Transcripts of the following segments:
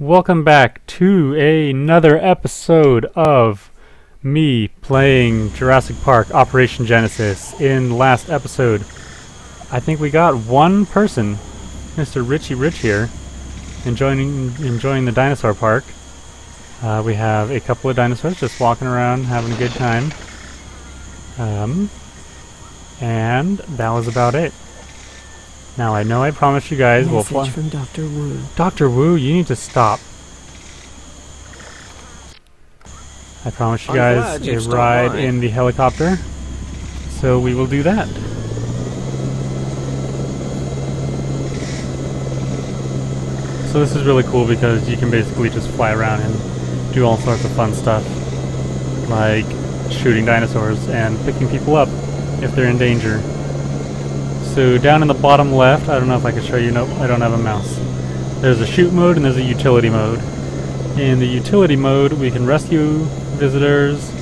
Welcome back to another episode of me playing Jurassic Park Operation Genesis. In last episode, I think we got one person, Mr. Richie Rich here, enjoying enjoying the dinosaur park. Uh, we have a couple of dinosaurs just walking around having a good time. Um, and that was about it. Now I know I promised you guys we'll Message fly. from Dr. Wu. Dr. Wu, you need to stop. I promised you I'm guys glad a ride by. in the helicopter, so we will do that. So this is really cool because you can basically just fly around and do all sorts of fun stuff, like shooting dinosaurs and picking people up if they're in danger. So down in the bottom left, I don't know if I can show you, nope, I don't have a mouse. There's a shoot mode and there's a utility mode. In the utility mode, we can rescue visitors,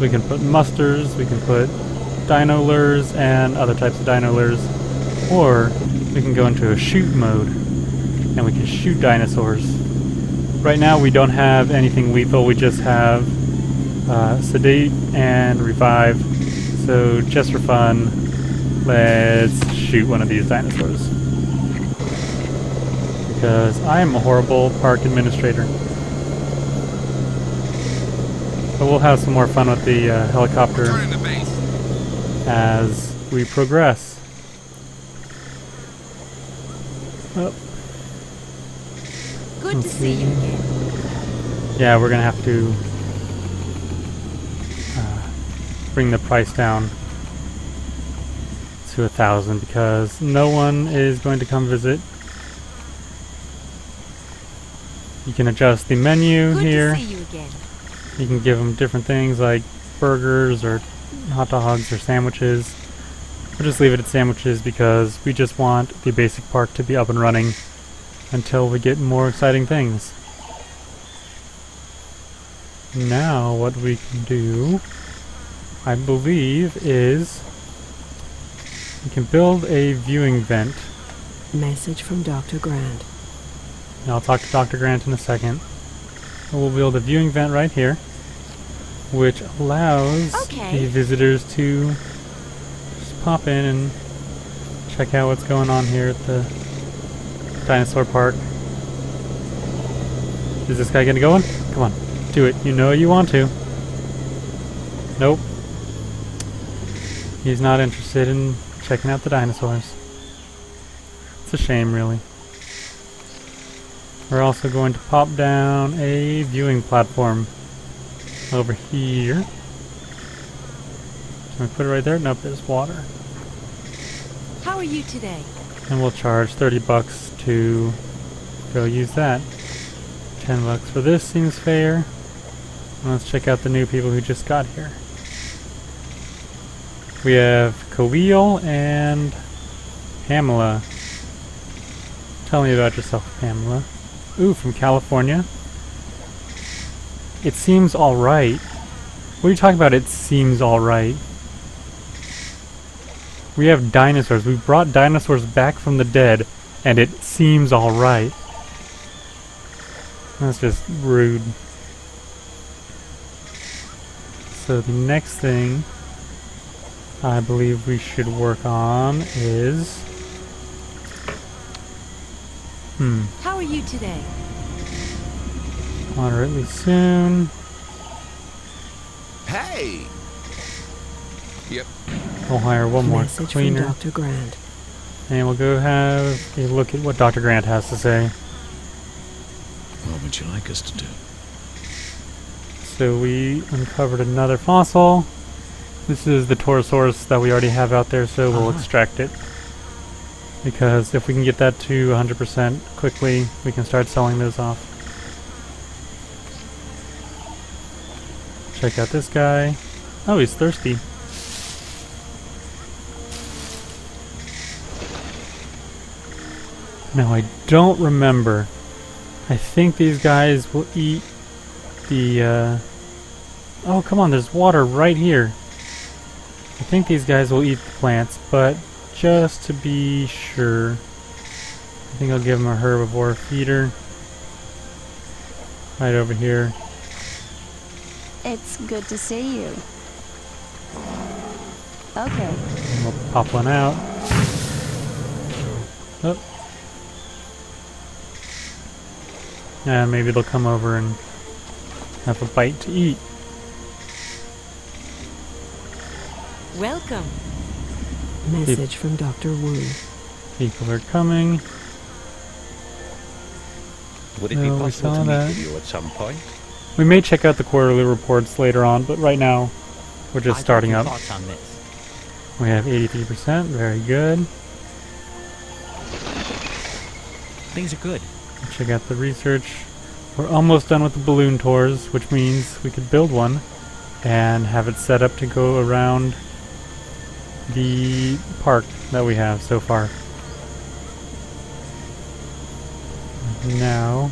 we can put musters, we can put dino lures and other types of dino lures, or we can go into a shoot mode and we can shoot dinosaurs. Right now, we don't have anything lethal, we just have uh, sedate and revive. So, just for fun, let's shoot one of these dinosaurs. Because I am a horrible park administrator. But we'll have some more fun with the uh, helicopter Turn to base. as we progress. Oh, Good to Let's see you see. again. yeah, we're gonna have to uh, bring the price down to a thousand because no one is going to come visit. You can adjust the menu Good here. you. You can give them different things like burgers or hot dogs or sandwiches. We'll just leave it at sandwiches because we just want the basic park to be up and running until we get more exciting things. Now, what we can do, I believe, is we can build a viewing vent. Message from Dr. Grant. And I'll talk to Dr. Grant in a second. And we'll build a viewing vent right here, which allows Okay. the visitors to just pop in and check out what's going on here at the dinosaur park. Is this guy gonna go in? Come on, do it. You know you want to. Nope. He's not interested in checking out the dinosaurs. It's a shame, really. We're also going to pop down a viewing platform over here. Can we put it right there? Nope, there's water. How are you today? And we'll charge 30 bucks to go use that. 10 bucks for this seems fair. And let's check out the new people who just got here. We have Khalil and Pamela. Tell me about yourself, Pamela. Ooh, from California. It seems alright. What are you talking about? It seems alright. We have dinosaurs. We brought dinosaurs back from the dead, and it seems alright. That's just rude. So the next thing I believe we should work on is... Hmm. How are you today? Moderately soon. Hey. Yep. We'll hire one more Message from. Dr. Grant. And we'll go have a look at what Dr. Grant has to say. What would you like us to do? So we uncovered another fossil. This is the Torosaurus that we already have out there, so we'll Uh-huh. extract it. Because if we can get that to 100% quickly, we can start selling those off. Check out this guy. Oh, he's thirsty. Now, I don't remember. I think these guys will eat the, uh... Oh, come on, there's water right here. I think these guys will eat the plants, but just to be sure, I think I'll give them a herbivore feeder. right over here. It's good to see you. Okay. And we'll pop one out. Oh. And maybe they'll come over and have a bite to eat. Welcome. Message from Dr. Wu. People are coming. Would it No, be we possible saw to meet that. with you at some point? We may check out the quarterly reports later on, but right now we're just I've starting up. Thoughts on this? We have 83%, very good. Things are good. Check out the research. We're almost done with the balloon tours, which means we could build one and have it set up to go around the park that we have so far. Now,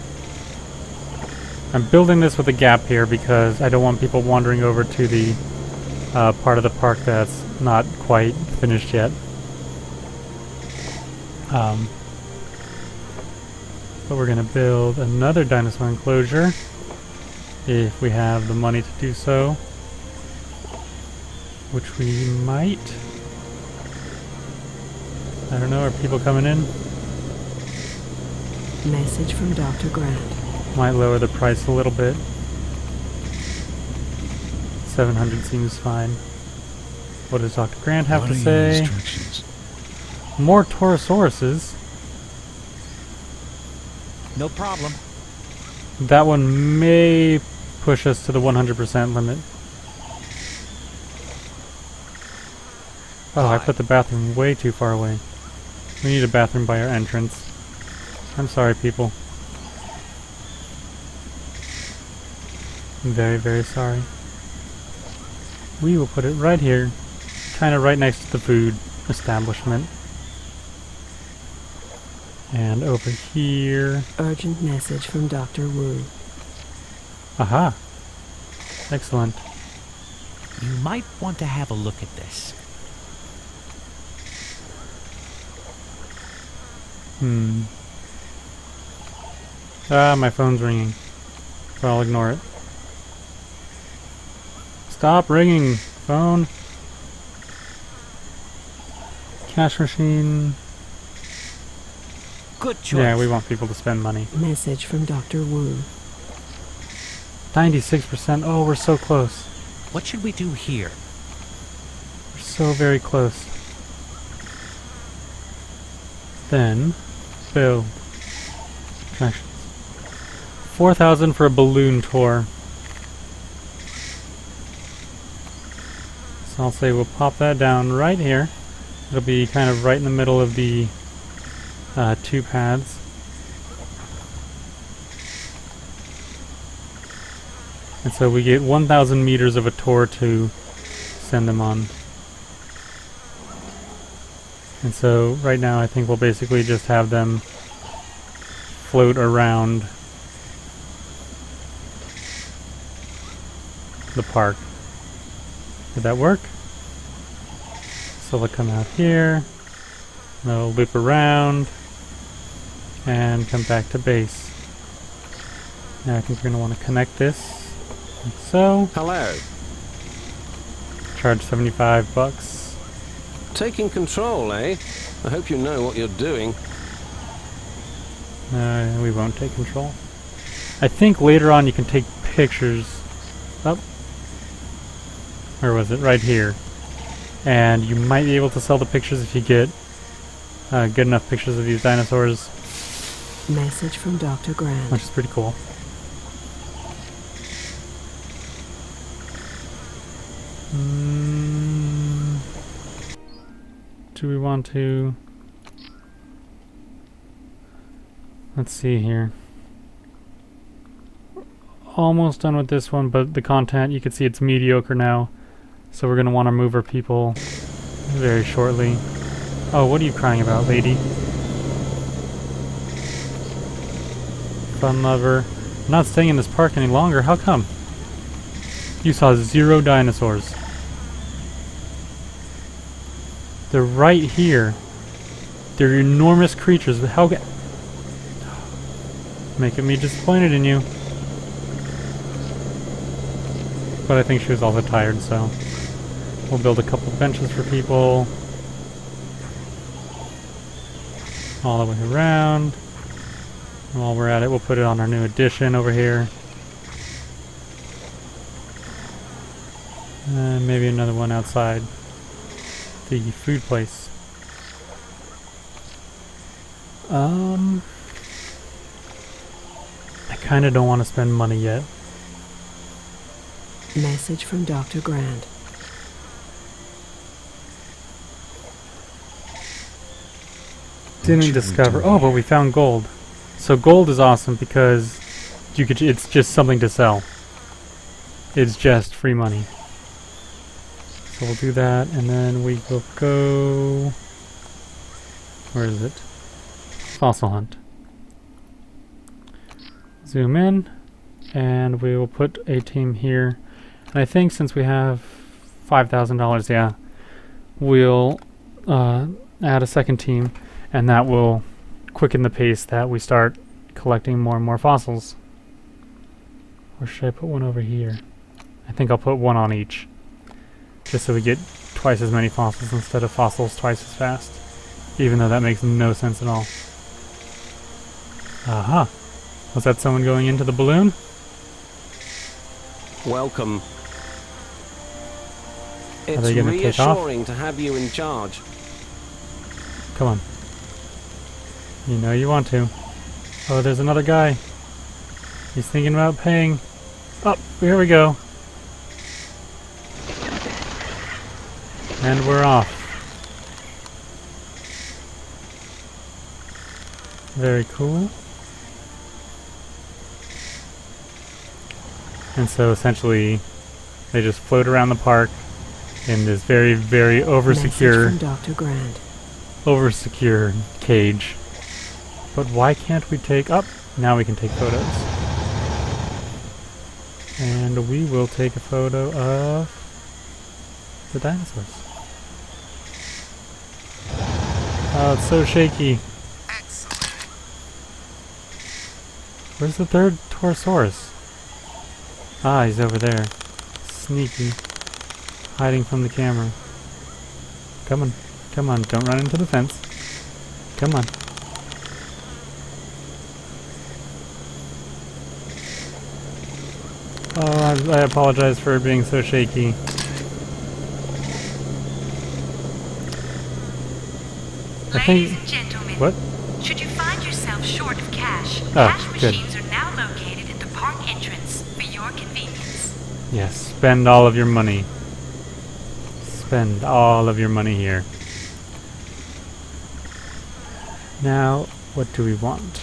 I'm building this with a gap here because I don't want people wandering over to the uh, part of the park that's not quite finished yet. Um, but we're going to build another dinosaur enclosure if we have the money to do so. Which we might. I don't know, are people coming in? Message from Dr. Grant. Might lower the price a little bit. 700 seems fine. What does Dr. Grant have what to are your say? instructions? More Torosauruses. No problem. That one may push us to the 100% limit. Oh, I put the bathroom way too far away. We need a bathroom by our entrance. I'm sorry, people. I'm very, very sorry. We will put it right here, kind of right next to the food establishment. And over here. Urgent message from Dr. Wu. Aha. Excellent. You might want to have a look at this. Hmm. Ah, my phone's ringing. But I'll ignore it. Stop ringing, phone. Cash machine. Good choice. Yeah, we want people to spend money. Message from Dr. Wu. 96%. Oh, we're so close. What should we do here? We're so very close. Then, build. Attractions. 4,000 for a balloon tour. So I'll say we'll pop that down right here. It'll be kind of right in the middle of the uh, two paths. And so we get 1,000 meters of a tour to send them on. And so right now I think we'll basically just have them float around the park. Did that work? So they'll come out here, they'll loop around, and come back to base. Now I think we're going to want to connect this, like so. Hello. Charge 75 bucks. Taking control, eh? I hope you know what you're doing. Uh, we won't take control. I think later on you can take pictures. Up. Where was it? Right here. And you might be able to sell the pictures if you get uh, good enough pictures of these dinosaurs, Message from Dr. Grant. which is pretty cool. Mm, do we want to? Let's see here. Almost done with this one, but the content, you can see it's mediocre now. So we're going to want to move our people very shortly. Oh, what are you crying about, lady? Fun lover. I'm not staying in this park any longer. How come? You saw zero dinosaurs. They're right here. They're enormous creatures. How Making me disappointed in you. But I think she was also tired, so we'll build a couple benches for people. All the way around. While we're at it, we'll put it on our new addition over here. And maybe another one outside the food place. Um, I kind of don't want to spend money yet. Message from Dr. Grant. Didn't discover. Oh, but we found gold. So gold is awesome because you could. It's just something to sell. It's just free money. We'll do that, and then we will go. Where is it? Fossil hunt. Zoom in, and we will put a team here. And I think since we have five thousand dollars, yeah, we'll uh, add a second team and that will quicken the pace that we start collecting more and more fossils. Or should I put one over here? I think I'll put one on each. Just so we get twice as many fossils instead of fossils twice as fast. Even though that makes no sense at all. Aha! Was that someone going into the balloon? Welcome. Are It's they gonna take off? reassuring to have you in charge. Come on. You know you want to. Oh, there's another guy. He's thinking about paying. Oh, here we go. And we're off. Very cool. And so essentially, they just float around the park in this very, very over-secure Message from Dr. Grant. over secure cage. But why can't we take up? now we can take photos. And we will take a photo of the dinosaurs. Oh, it's so shaky. Where's the third Torosaurus? Ah, he's over there. Sneaky. Hiding from the camera. Come on. Come on, don't run into the fence. Come on. Oh, I, I apologize for being so shaky. I Ladies think. and gentlemen, What? should you find yourself short of cash, Oh, cash good. machines are now located at the park entrance for your convenience. Yes, spend all of your money. Spend all of your money here. Now, what do we want?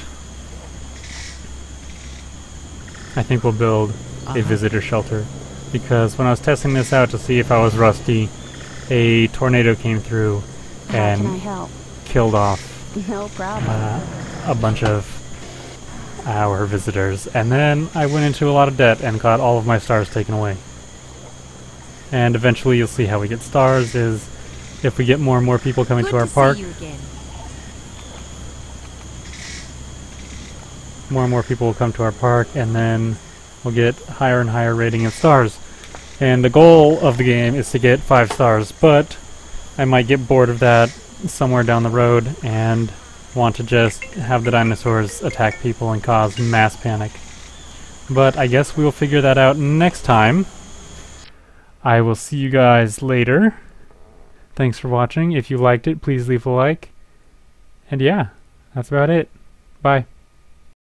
I think we'll build a uh-huh. visitor shelter. Because when I was testing this out to see if I was rusty, a tornado came through How can I and help? Killed off No problem. uh, a bunch of our visitors. And then I went into a lot of debt and got all of my stars taken away. And eventually you'll see how we get stars is if we get more and more people coming Good to our see park, more and more people will come to our park and then we'll get higher and higher rating of stars. And the goal of the game is to get 5 stars, but I might get bored of that somewhere down the road and want to just have the dinosaurs attack people and cause mass panic. But I guess we will figure that out next time. I will see you guys later. Thanks for watching. If you liked it, please leave a like. And yeah, that's about it. Bye.